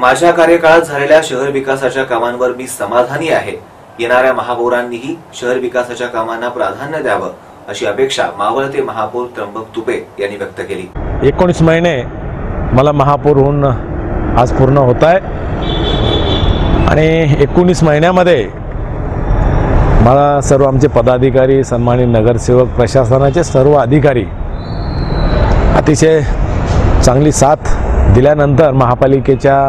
माझ्या कार्यकाळात झालेल्या शहर विकासाच्या कामांवर मी समाधानी आहे. येणाऱ्या महापौरांनीही शहर विकासाच्या कामांना प्राधान्य द्यावं अशी अपेक्षा मावळते महापौर त्र्यंबक तुपे यांनी व्यक्त केली. एकोणीस महिने मला महापौर होऊन आज पूर्ण होत आहे. आणि एकोणीस महिन्यामध्ये मला सर्व आमचे पदाधिकारी सन्मानित नगरसेवक प्रशासनाचे सर्व अधिकारी अतिशय चांगली साथ दिल्यानंतर महापालिकेच्या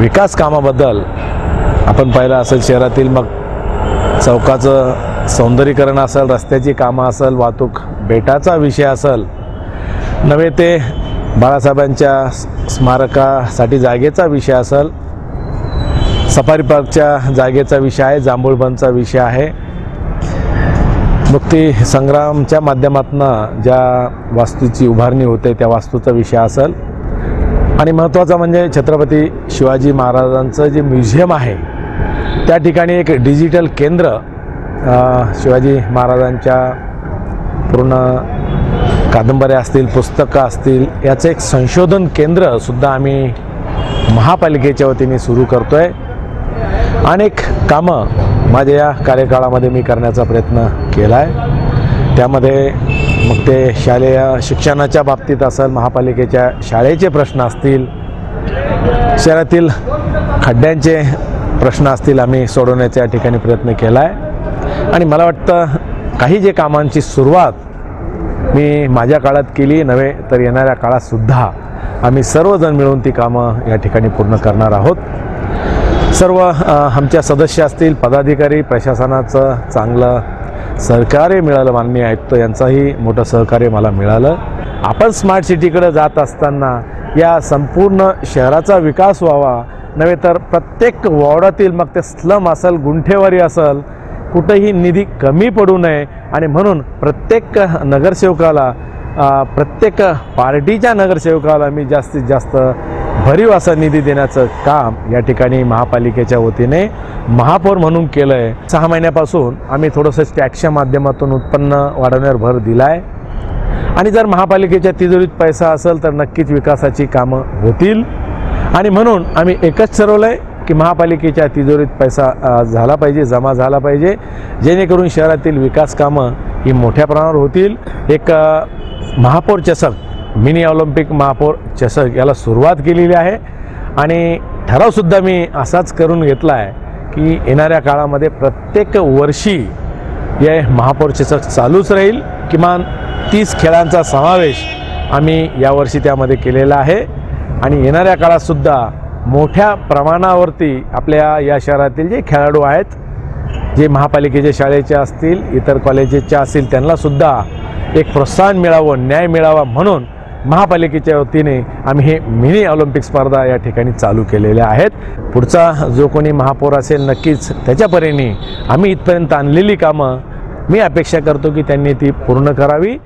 विकास कामाबद्दल आपण पाहिलं असेल शहरातील मग चौकाचं सौंदर्यीकरण असेल रस्त्याची कामं असेल वाहतूक बेटाचा विषय असेल नव्हे ते बाळासाहेबांच्या स्मारकासाठी जागेचा विषय असेल सफारी पार्कच्या जागेचा विषय आहे जांभूळबनचा विषय आहे. मुक्ती संग्रामच्या माध्यमातून ज्या वास्तूची उभारणी होते त्या वास्तूचा विषय असेल. आणि महत्त्वाचं म्हणजे छत्रपती शिवाजी महाराजांचं जे म्युझियम आहे त्या ठिकाणी एक डिजिटल केंद्र शिवाजी महाराजांच्या पूर्ण कादंबऱ्या असतील पुस्तकं असतील याचं एक संशोधन केंद्रसुद्धा आम्ही महापालिकेच्या वतीने सुरू करतो आहे अनेक कामं माझ्या या कार्यकाळामध्ये मी करण्याचा प्रयत्न केला आहे त्यामध्ये मग ते शालेय शिक्षणाच्या बाबतीत असेल महापालिकेच्या शाळेचे प्रश्न असतील शहरातील खड्ड्यांचे प्रश्न असतील आम्ही सोडवण्याचा या ठिकाणी प्रयत्न केला आहे आणि मला वाटतं काही जे कामांची सुरुवात मी माझ्या काळात केली नव्हे तर येणाऱ्या काळातसुद्धा आम्ही सर्वजण मिळून ती कामं या ठिकाणी पूर्ण करणार आहोत. सर्व आमच्या सदस्य असतील पदाधिकारी प्रशासनाचं चांगलं सहकार्य मिळालं माननीय आयुक्त यांचाही मोठं सहकार्य मला मिळालं. आपण स्मार्ट सिटीकडे जात असताना या संपूर्ण शहराचा विकास व्हावा नव्हे तर प्रत्येक वॉर्डातील मग ते स्लम असेल गुंठेवारी असेल कुठंही निधी कमी पडू नये. आणि म्हणून प्रत्येक नगरसेवकाला प्रत्येक पार्टीच्या नगरसेवकाला मी जास्तीत जास्त भरीव असा निधी देण्याचं काम या ठिकाणी महापालिकेच्या वतीने महापौर म्हणून केलं आहे सहा महिन्यापासून आम्ही थोडंसं टॅक्सच्या माध्यमातून उत्पन्न वाढवण्यावर भर दिला आहे आणि जर महापालिकेच्या तिजोरीत पैसा असेल तर नक्कीच विकासाची कामं होतील. आणि म्हणून आम्ही एकच ठरवलं आहे की महापालिकेच्या तिजोरीत पैसा झाला पाहिजे जमा झाला पाहिजे. जेणेकरून शहरातील विकास कामं ही मोठ्या प्रमाणावर होतील. एक महापौर चषक मिनी ऑलिम्पिक महापौर चषक याला सुरुवात केलेली आहे. आणि ठरावसुद्धा मी असाच करून घेतला आहे की येणाऱ्या काळामध्ये प्रत्येक वर्षी हे महापौर चषक चालूच राहील. किमान तीस खेळांचा समावेश आम्ही यावर्षी त्यामध्ये केलेला आहे. आणि येणाऱ्या काळातसुद्धा मोठ्या प्रमाणावरती आपल्या या शहरातील जे खेळाडू आहेत जे महापालिकेचे शाळेचे असतील इतर कॉलेजेसच्या असतील त्यांनासुद्धा एक प्रोत्साहन मिळावं न्याय मिळावा म्हणून महापालिकेच्या वतीने आम्ही हे मिनी ऑलिम्पिक स्पर्धा या ठिकाणी चालू केलेल्या आहेत. पुढचा जो कोणी महापौर असेल नक्कीच त्याच्या परीने आम्ही इथपर्यंत आणलेली कामं मी अपेक्षा करतो की त्यांनी ती पूर्ण करावी.